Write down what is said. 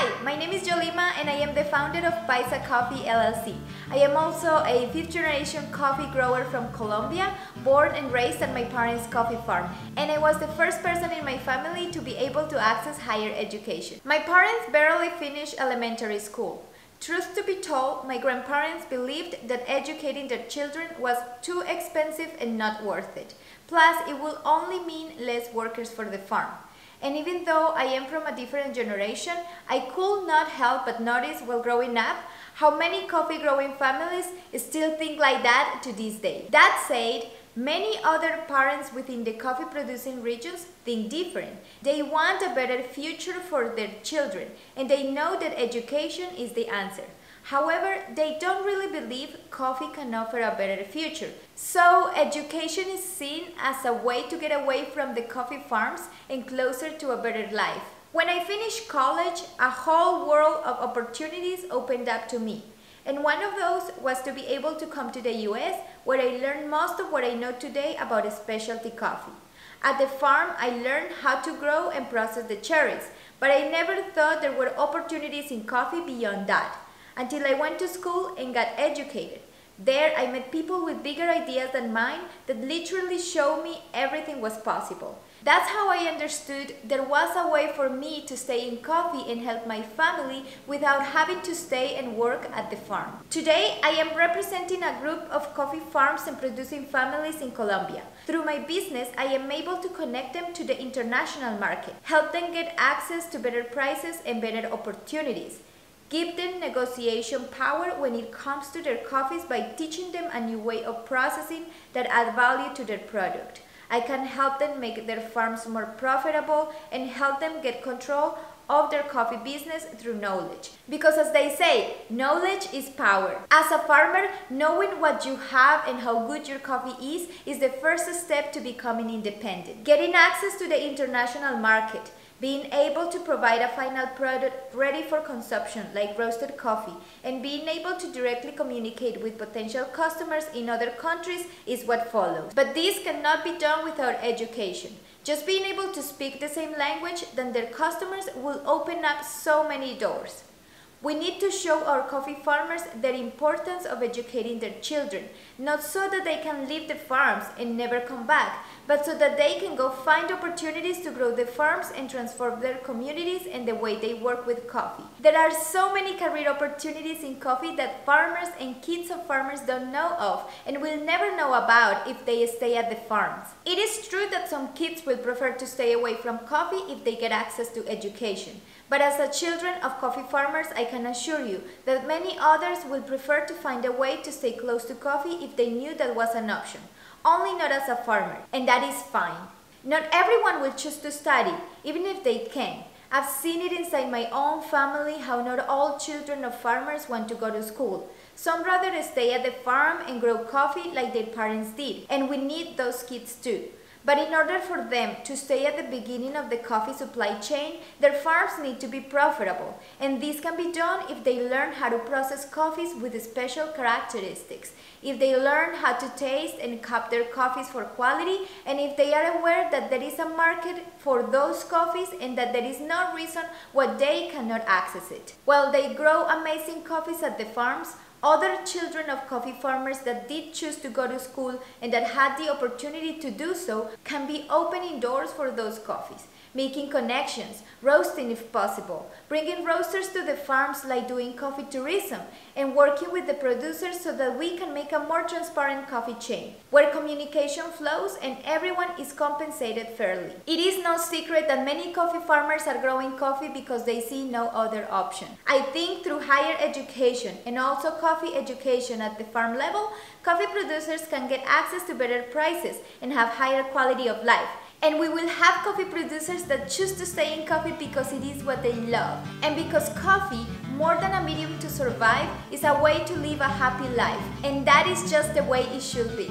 Hi, my name is Jolima and I am the founder of Paisa Coffee LLC. I am also a fifth generation coffee grower from Colombia, born and raised at my parents' coffee farm, and I was the first person in my family to be able to access higher education. My parents barely finished elementary school. Truth to be told, my grandparents believed that educating their children was too expensive and not worth it. Plus, it would only mean less workers for the farm. And even though I am from a different generation, I could not help but notice while growing up how many coffee growing families still think like that to this day. That said, many other parents within the coffee producing regions think different. They want a better future for their children and they know that education is the answer. However, they don't really believe coffee can offer a better future. So education is seen as a way to get away from the coffee farms and closer to a better life. When I finished college, a whole world of opportunities opened up to me. And one of those was to be able to come to the US where I learned most of what I know today about specialty coffee. At the farm, I learned how to grow and process the cherries, but I never thought there were opportunities in coffee beyond that until I went to school and got educated. There I met people with bigger ideas than mine that literally showed me everything was possible. That's how I understood there was a way for me to stay in coffee and help my family without having to stay and work at the farm. Today, I am representing a group of coffee farms and producing families in Colombia. Through my business, I am able to connect them to the international market, help them get access to better prices and better opportunities. Give them negotiation power when it comes to their coffees by teaching them a new way of processing that add value to their product. I can help them make their farms more profitable and help them get control of their coffee business through knowledge. Because as they say, knowledge is power. As a farmer, knowing what you have and how good your coffee is is the first step to becoming independent. Getting access to the international market, being able to provide a final product ready for consumption like roasted coffee and being able to directly communicate with potential customers in other countries is what follows. But this cannot be done without education. Just being able to speak the same language than their customers will open up so many doors. We need to show our coffee farmers the importance of educating their children, not so that they can leave the farms and never come back, but so that they can go find opportunities to grow the farms and transform their communities and the way they work with coffee. There are so many career opportunities in coffee that farmers and kids of farmers don't know of and will never know about if they stay at the farms. It is true that some kids will prefer to stay away from coffee if they get access to education. But as a children of coffee farmers, I can assure you that many others will prefer to find a way to stay close to coffee if they knew that was an option, only not as a farmer, and that is fine. Not everyone will choose to study, even if they can. I've seen it inside my own family how not all children of farmers want to go to school. Some rather stay at the farm and grow coffee like their parents did, and we need those kids too. But in order for them to stay at the beginning of the coffee supply chain, their farms need to be profitable. And this can be done if they learn how to process coffees with special characteristics, if they learn how to taste and cup their coffees for quality, and if they are aware that there is a market for those coffees and that there is no reason why they cannot access it. While they grow amazing coffees at the farms, other children of coffee farmers that did choose to go to school and that had the opportunity to do so can be opening doors for those coffees making connections, roasting if possible, bringing roasters to the farms like doing coffee tourism, and working with the producers so that we can make a more transparent coffee chain, where communication flows and everyone is compensated fairly. It is no secret that many coffee farmers are growing coffee because they see no other option. I think through higher education and also coffee education at the farm level, coffee producers can get access to better prices and have higher quality of life and we will have coffee producers that choose to stay in coffee because it is what they love. And because coffee, more than a medium to survive, is a way to live a happy life. And that is just the way it should be.